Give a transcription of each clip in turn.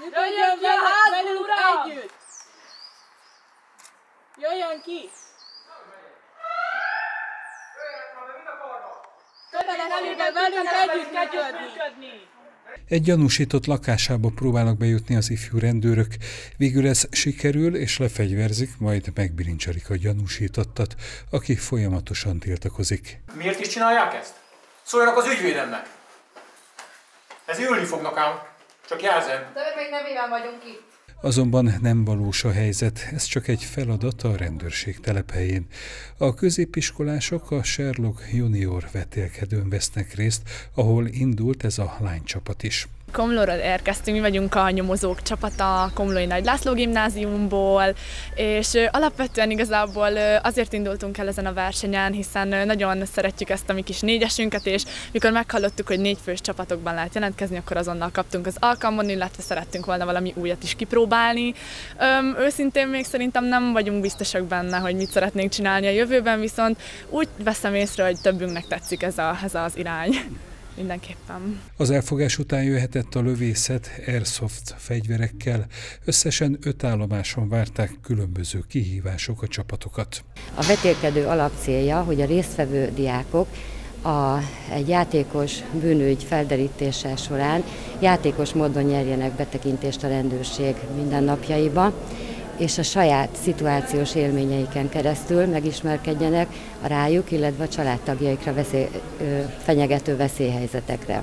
Jöjjön ki a házból, uram! Együtt. Jöjjön ki! Kötelessége velünk együtt működni! Egy gyanúsított lakásába próbálnak bejutni az ifjú rendőrök. Végül ez sikerül, és lefegyverzik, majd megbilincselik a gyanúsítottat, aki folyamatosan tiltakozik. Miért is csinálják ezt? Szóljanak az ügyvédemnek! Ez ülni fognak ám, csak jelzem. De még nevében vagyunk itt. Azonban nem valós a helyzet, ez csak egy feladat a rendőrség telephelyén. A középiskolások a Sherlock Junior vetélkedőn vesznek részt, ahol indult ez a lánycsapat is. Komlóra érkeztünk, mi vagyunk a nyomozók csapata a Komlói Nagy László gimnáziumból, és alapvetően igazából azért indultunk el ezen a versenyen, hiszen nagyon szeretjük ezt a mi kis négyesünket, és mikor meghallottuk, hogy négyfős csapatokban lehet jelentkezni, akkor azonnal kaptunk az alkalmon, illetve szerettünk volna valami újat is kipróbálni. Öm, őszintén még szerintem nem vagyunk biztosak benne, hogy mit szeretnénk csinálni a jövőben, viszont úgy veszem észre, hogy többünknek tetszik ez, a, ez az irány mindenképpen. Az elfogás után jöhetett a lövészet airsoft fegyverekkel. Összesen öt állomáson várták különböző kihívások a csapatokat. A vetélkedő alapcélja, hogy a résztvevő diákok a, egy játékos bűnügy felderítése során játékos módon nyerjenek betekintést a rendőrség mindennapjaiba és a saját szituációs élményeiken keresztül megismerkedjenek a rájuk, illetve a családtagjaikra veszély, fenyegető veszélyhelyzetekre.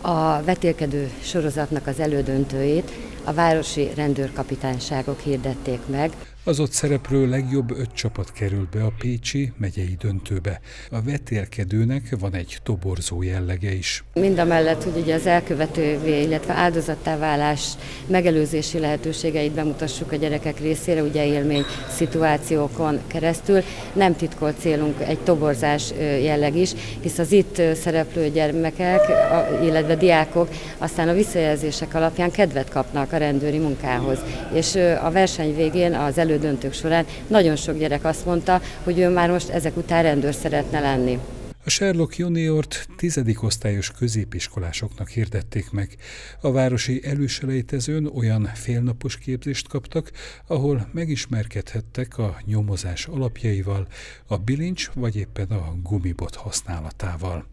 A vetélkedő sorozatnak az elődöntőjét a városi rendőrkapitányságok hirdették meg. Az ott szereplő legjobb öt csapat került be a Pécsi megyei döntőbe. A vetélkedőnek van egy toborzó jellege is. Mind a mellett, hogy ugye az elkövetővé, illetve áldozattá válás megelőzési lehetőségeit bemutassuk a gyerekek részére, ugye élmény szituációkon keresztül. Nem titkolt célunk egy toborzás jelleg is, hisz az itt szereplő gyermekek, illetve diákok aztán a visszajelzések alapján kedvet kapnak a rendőri munkához. És a verseny végén az elő elődöntők során nagyon sok gyerek azt mondta, hogy ő már most ezek után rendőr szeretne lenni. A Sherlock Juniort tizedik osztályos középiskolásoknak hirdették meg. A városi előselejtezőn olyan félnapos képzést kaptak, ahol megismerkedhettek a nyomozás alapjaival, a bilincs vagy éppen a gumibot használatával.